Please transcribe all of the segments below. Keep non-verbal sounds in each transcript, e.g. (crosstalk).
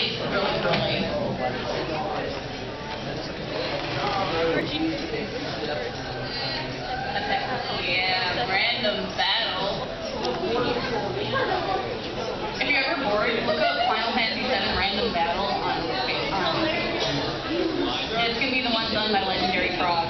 Yeah, random battle. you ever bored, look up Final Fantasy Random Battle on um, It's going to be the one done by Legendary Frog.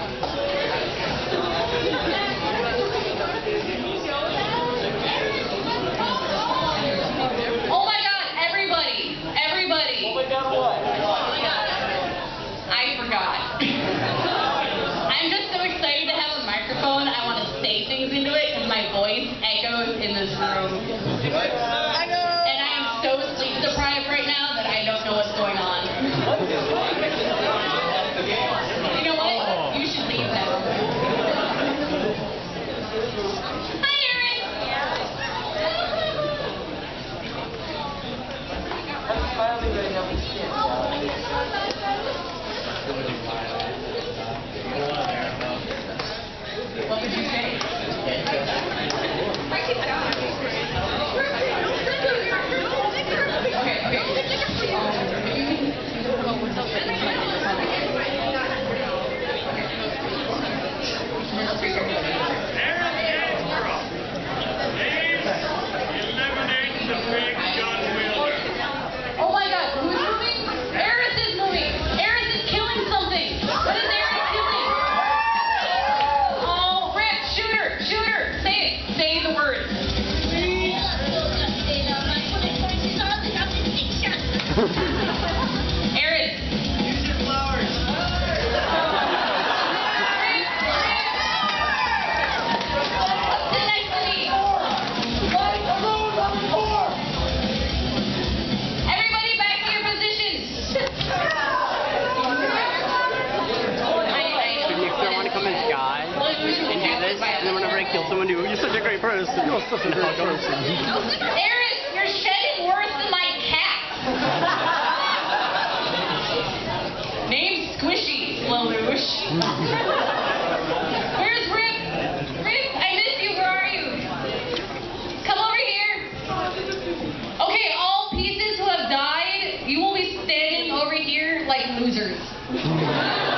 say things into it because my voice echoes in this room. And I am so sleep deprived right now that I don't know what's going on. And then whenever I kill someone, You're such a great person. You're such a great person. There is, you're shedding worse than my cat. (laughs) Name Squishy, Lelouch. (laughs) losers. (laughs)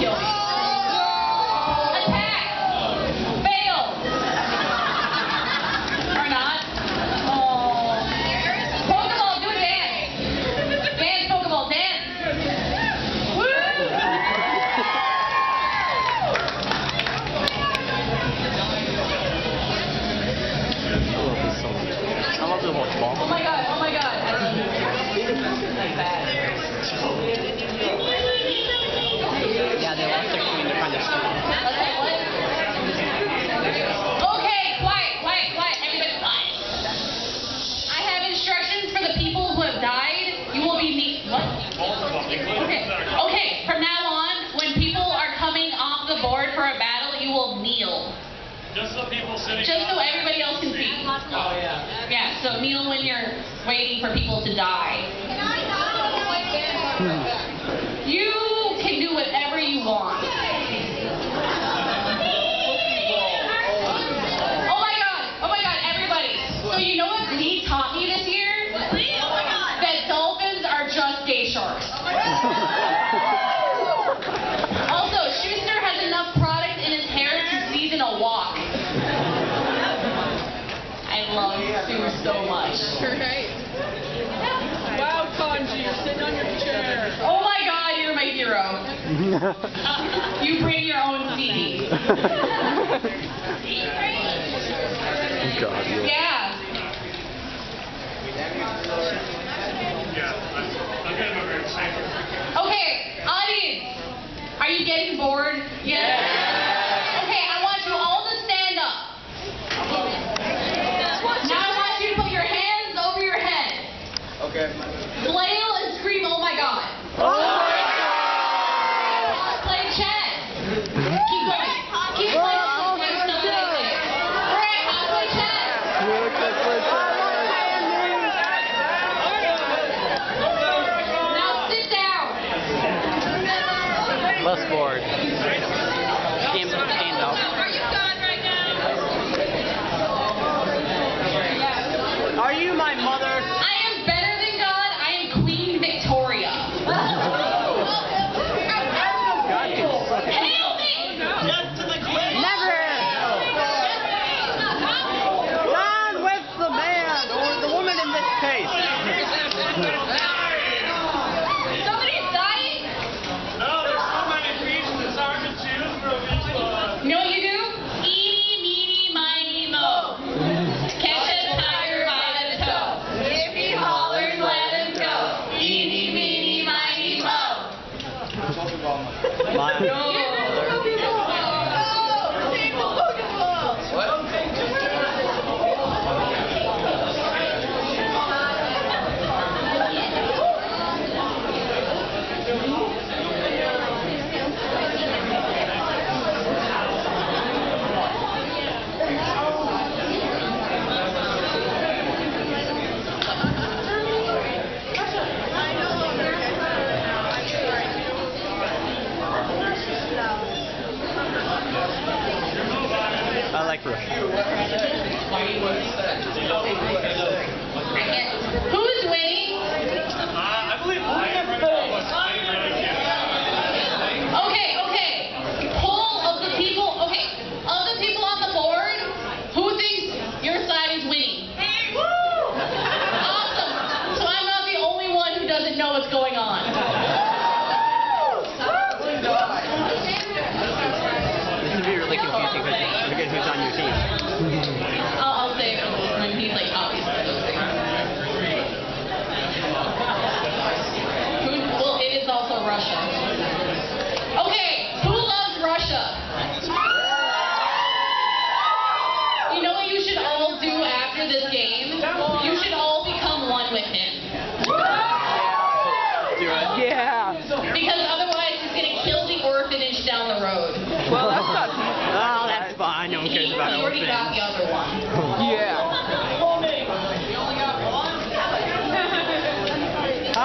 Dios. just so everybody else can see. Oh, yeah. Yeah, so kneel when you're waiting for people to die. Can I die? Hmm. so much. (laughs) Right. Wow, Kanji, you're sitting on your chair. Oh my god, you're my hero. (laughs) you bring your own CD. god, yeah. yeah. Okay, audience, are you getting bored? Yes. Yeah. scored.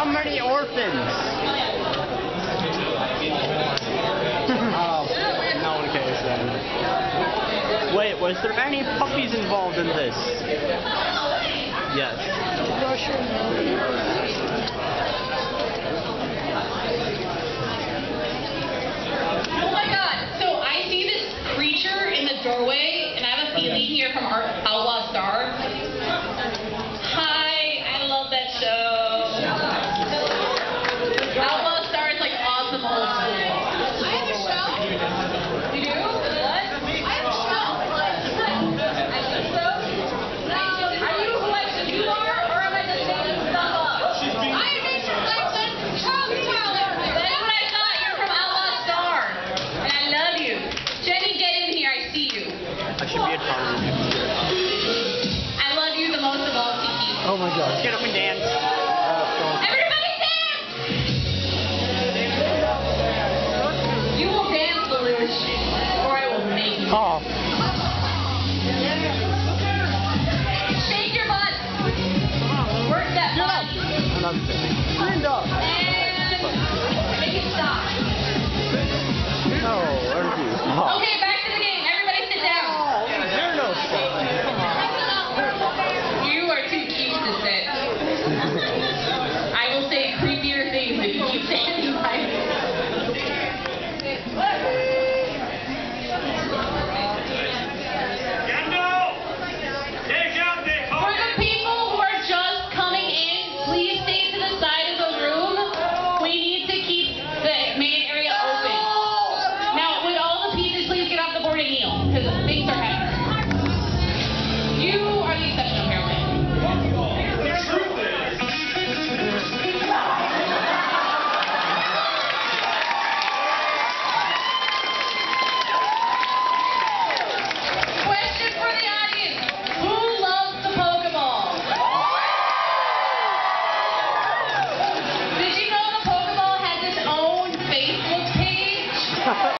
How many orphans? (laughs) oh, no one cares then. Wait, was there any puppies involved in this? Yes. Let's get up and dance. Everybody dance! You will dance, or I will make you. Stand up. And make it stop. No, everything. Oh. Okay.